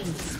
Killing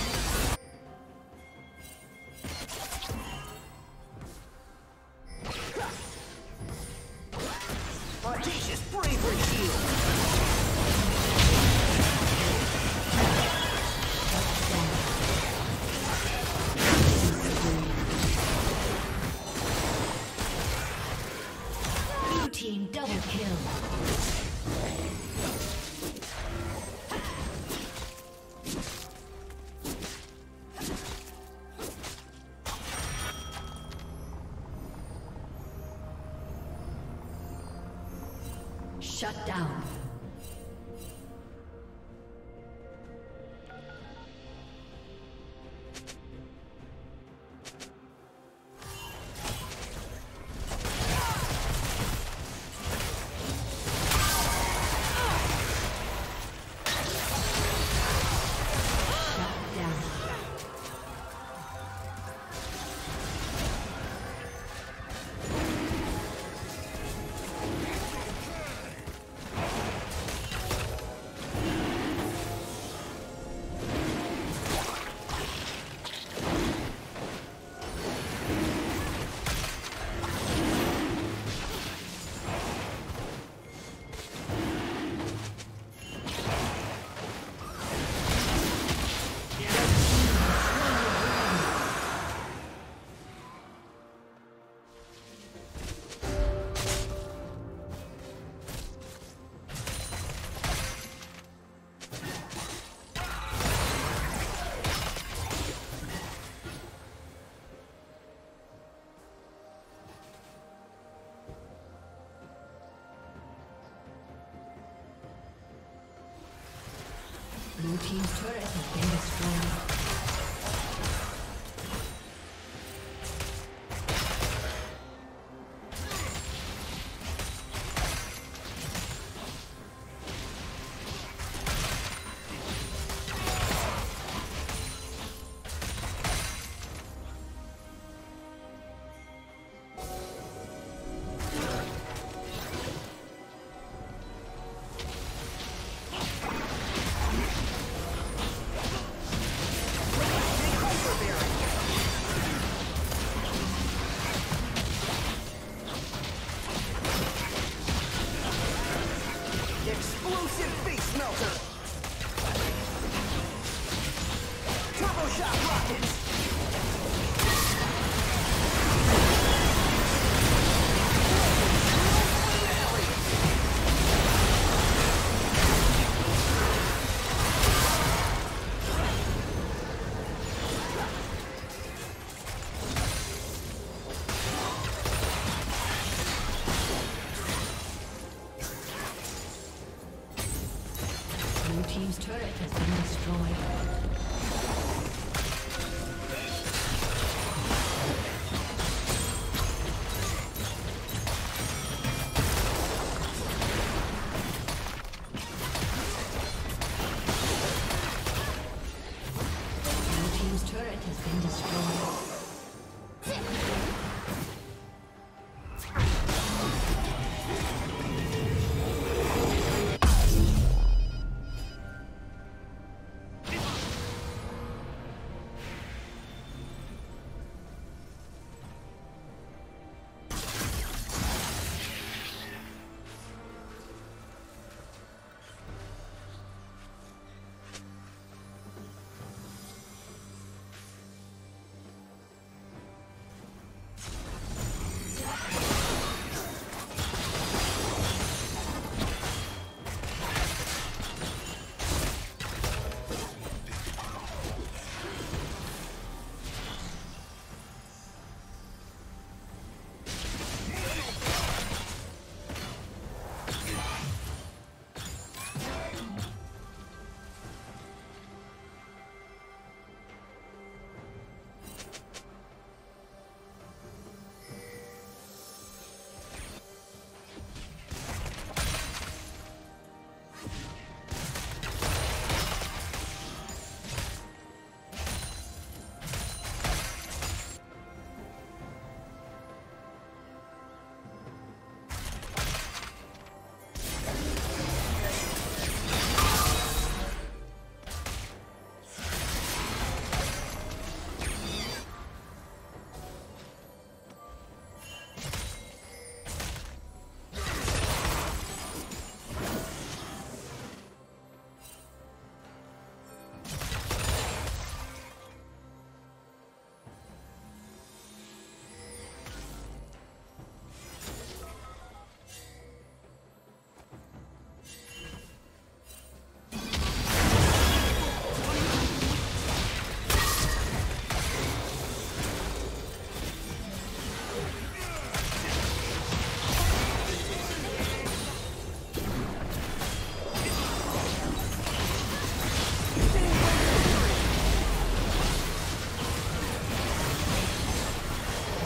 Shut down.